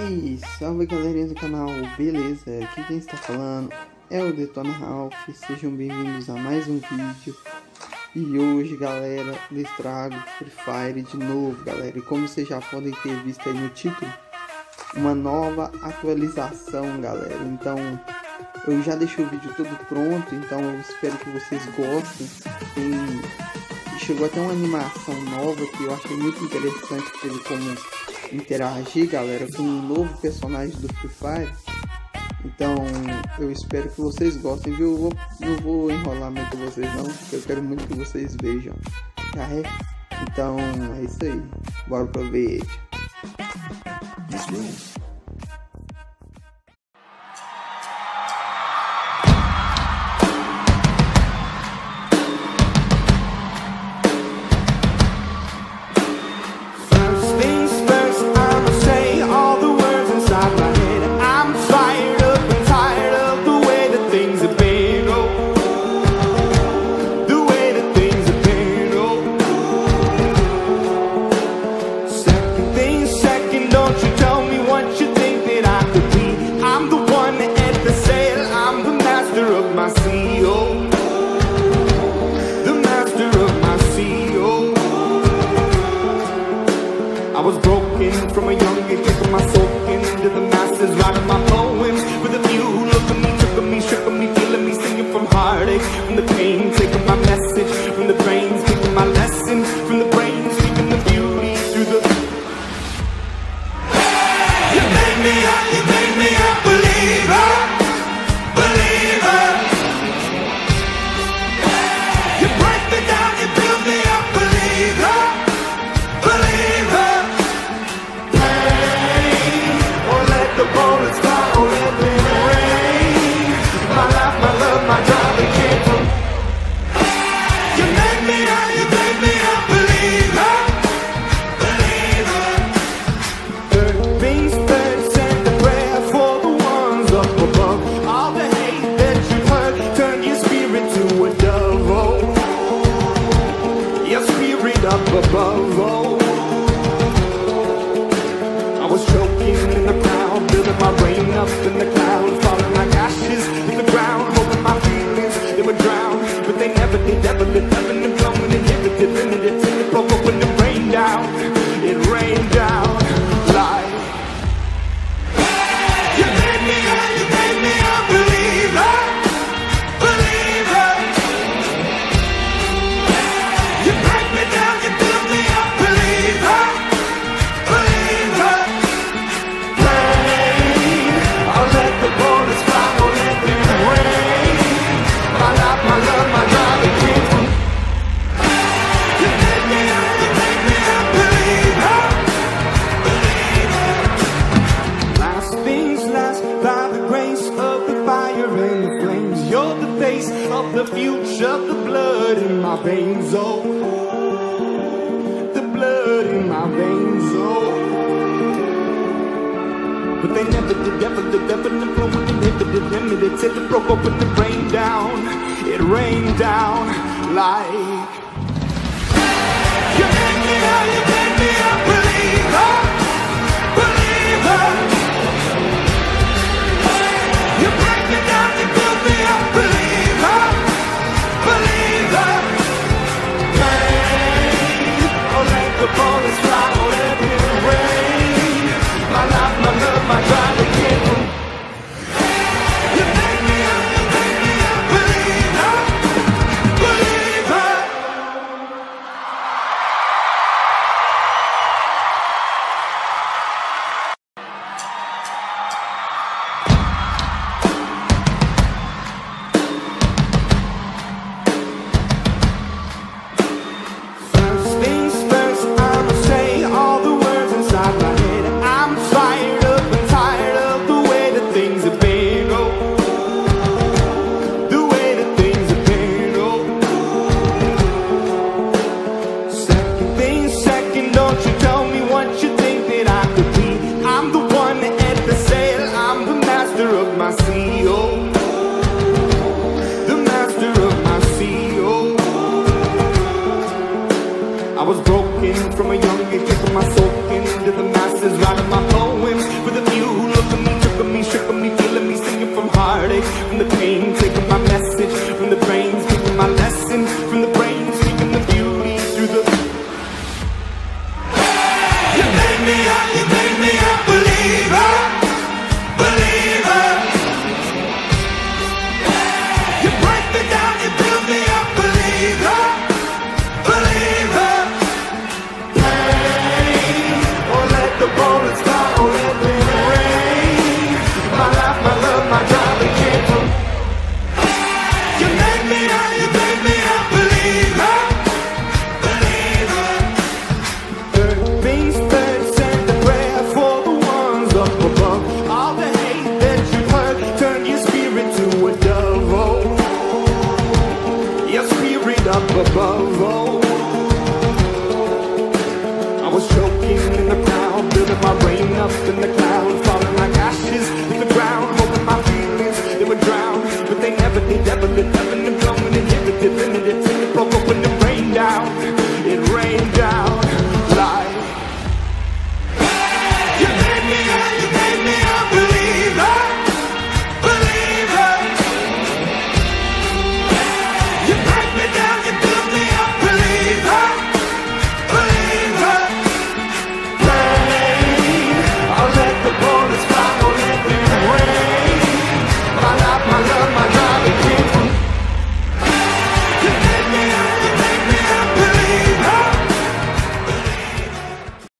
E salve galerinha do canal, beleza? Aqui quem está falando é o Detona Ralph, sejam bem-vindos a mais um vídeo. E hoje galera, lhes trago Free Fire de novo galera. E como vocês já podem ter visto aí no título Uma nova atualização galera. Então eu já deixei o vídeo todo pronto, então eu espero que vocês gostem. Tem... Chegou até uma animação nova que eu achei muito interessante, teve como interagir, galera, com um novo personagem do Free Fire. Então, eu espero que vocês gostem, viu? Eu vou, não vou enrolar muito vocês não, porque eu quero muito que vocês vejam. Já é? Então, é isso aí. Bora pro vídeo. Oh. I was choking in the crowd, building my rain up in the clouds, falling like ashes to the ground, hoping my feelings they would drown, but they never did. Ever lived, ebbing and The face of the future, the blood in my veins, oh. The blood in my veins, oh. But they never did, ever did, ever did, flowing inhibited, limited, till it broke open the rained down. It rained down like. You CEO. The master of my CEO. I was broken from a young age, taking my soul into the masses, writing my poems for the few who look at me, took me, shook me, feeling me, singing from heartache, from the pain, taking my message from the brains, taking my lesson from the brains, taking the beauty through the. Hey! You made me happy. up above all. I was choking in the crowd, building my brain up in the clouds, falling like ashes to the ground, hoping my feelings they would drown, but they never did, ever lived, ever lived, and inhibited.